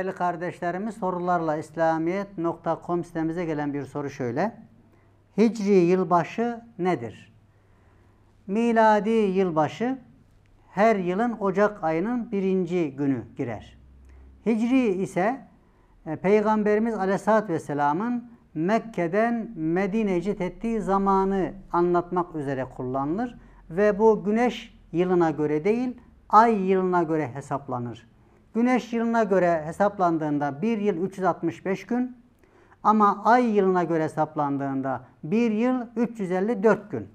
değerli kardeşlerimiz sorularla İslamiyet.com sitemize gelen bir soru şöyle. Hicri yılbaşı nedir? Miladi yılbaşı her yılın Ocak ayının birinci günü girer. Hicri ise e, Peygamberimiz Aleyhisselatü Vesselam'ın Mekke'den Medine'ye ettiği zamanı anlatmak üzere kullanılır. Ve bu güneş yılına göre değil, ay yılına göre hesaplanır. Güneş yılına göre hesaplandığında bir yıl 365 gün ama ay yılına göre hesaplandığında bir yıl 354 gün.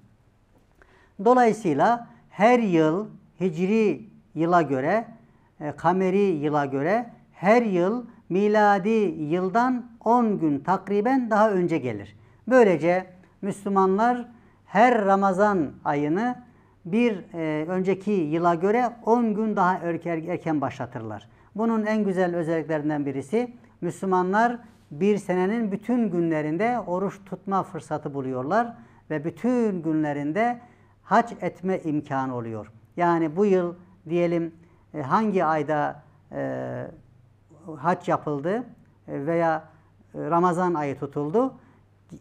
Dolayısıyla her yıl hicri yıla göre, e, kameri yıla göre her yıl miladi yıldan 10 gün takriben daha önce gelir. Böylece Müslümanlar her Ramazan ayını bir e, önceki yıla göre 10 gün daha erken, erken başlatırlar. Bunun en güzel özelliklerinden birisi Müslümanlar bir senenin bütün günlerinde oruç tutma fırsatı buluyorlar ve bütün günlerinde hac etme imkanı oluyor. Yani bu yıl diyelim e, hangi ayda e, hac yapıldı e, veya e, Ramazan ayı tutuldu.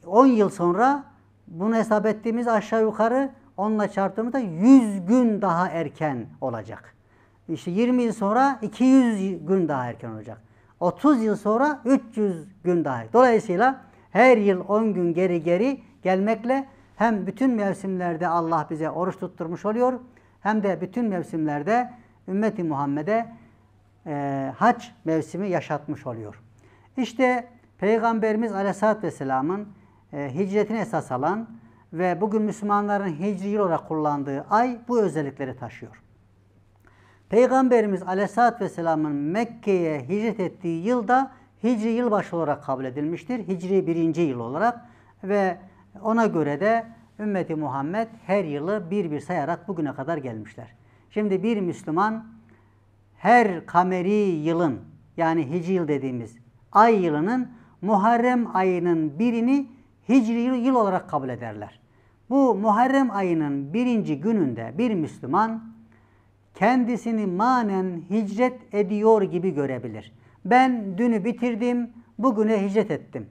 10 yıl sonra bunu hesap ettiğimiz aşağı yukarı onunla çarptığımızda 100 gün daha erken olacak. İşte 20 yıl sonra 200 gün daha erken olacak. 30 yıl sonra 300 gün daha. Dolayısıyla her yıl 10 gün geri geri gelmekle hem bütün mevsimlerde Allah bize oruç tutturmuş oluyor hem de bütün mevsimlerde ümmeti Muhammed'e e, hac mevsimi yaşatmış oluyor. İşte Peygamberimiz Aleyhisselatü Vesselam'ın e, hicretini esas alan ve bugün Müslümanların hicri yıl olarak kullandığı ay bu özellikleri taşıyor. Peygamberimiz Aleyhisselatü Vesselam'ın Mekke'ye hicret ettiği yılda Hicri yılbaşı olarak kabul edilmiştir. Hicri birinci yıl olarak ve ona göre de ümmeti Muhammed her yılı bir bir sayarak bugüne kadar gelmişler. Şimdi bir Müslüman her kameri yılın yani hicri yıl dediğimiz ay yılının Muharrem ayının birini hicri yıl olarak kabul ederler. Bu Muharrem ayının birinci gününde bir Müslüman kendisini manen hicret ediyor gibi görebilir. Ben dünü bitirdim, bugüne hicret ettim.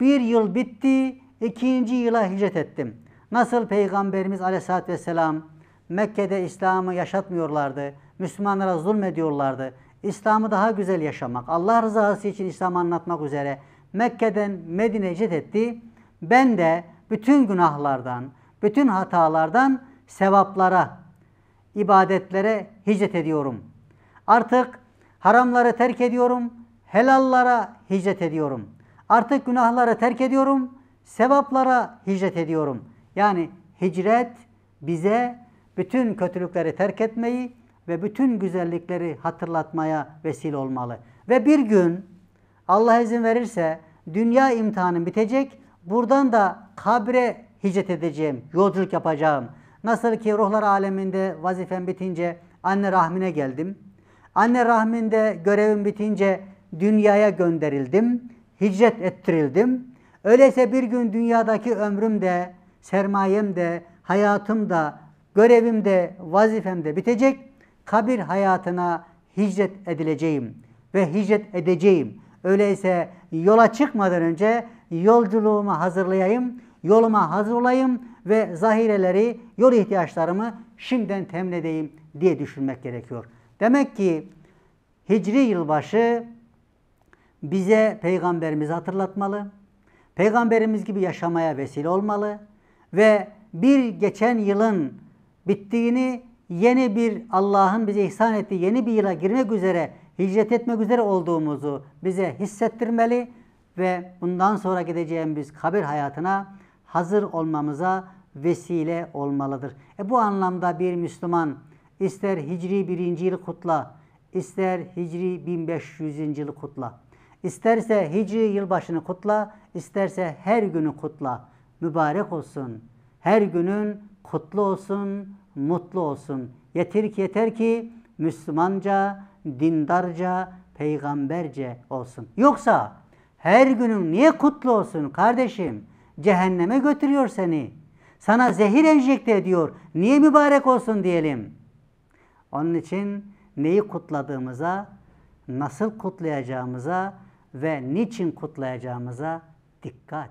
Bir yıl bitti, ikinci yıla hicret ettim. Nasıl Peygamberimiz Aleyhisselatü Vesselam Mekke'de İslam'ı yaşatmıyorlardı. Müslümanlara zulmediyorlardı. İslam'ı daha güzel yaşamak, Allah rızası için İslam'ı anlatmak üzere Mekke'den Medine'ye hicret etti. Ben de bütün günahlardan, bütün hatalardan sevaplara, ibadetlere hicret ediyorum. Artık haramları terk ediyorum, helallara hicret ediyorum. Artık günahları terk ediyorum, sevaplara hicret ediyorum. Yani hicret bize bütün kötülükleri terk etmeyi ve bütün güzellikleri hatırlatmaya vesile olmalı. Ve bir gün Allah izin verirse dünya imtihanım bitecek. Buradan da kabre hicret edeceğim, yolculuk yapacağım. Nasıl ki ruhlar aleminde vazifem bitince anne rahmine geldim. Anne rahminde görevim bitince dünyaya gönderildim. Hicret ettirildim. Öyleyse bir gün dünyadaki ömrüm de, sermayem de, hayatım da, görevim de, vazifem de bitecek. Kabir hayatına hicret edileceğim ve hicret edeceğim. Öyleyse yola çıkmadan önce yolculuğumu hazırlayayım, yoluma hazır olayım ve zahireleri, yol ihtiyaçlarımı şimdiden temin edeyim diye düşünmek gerekiyor. Demek ki Hicri yılbaşı bize peygamberimizi hatırlatmalı. Peygamberimiz gibi yaşamaya vesile olmalı ve bir geçen yılın bittiğini yeni bir Allah'ın bize ihsan ettiği yeni bir yıla girmek üzere hicret etmek üzere olduğumuzu bize hissettirmeli ve bundan sonra gideceğimiz kabir hayatına hazır olmamıza vesile olmalıdır. E bu anlamda bir Müslüman ister Hicri birinci yılı kutla, ister Hicri 1500. yılı kutla, isterse Hicri yılbaşını kutla, isterse her günü kutla. Mübarek olsun. Her günün kutlu olsun, mutlu olsun. Yeter ki yeter ki Müslümanca, dindarca, peygamberce olsun. Yoksa her günün niye kutlu olsun kardeşim? Cehenneme götürüyor seni. Sana zehir enjekte ediyor. Niye mübarek olsun diyelim? Onun için neyi kutladığımıza nasıl kutlayacağımıza ve niçin kutlayacağımıza dikkat.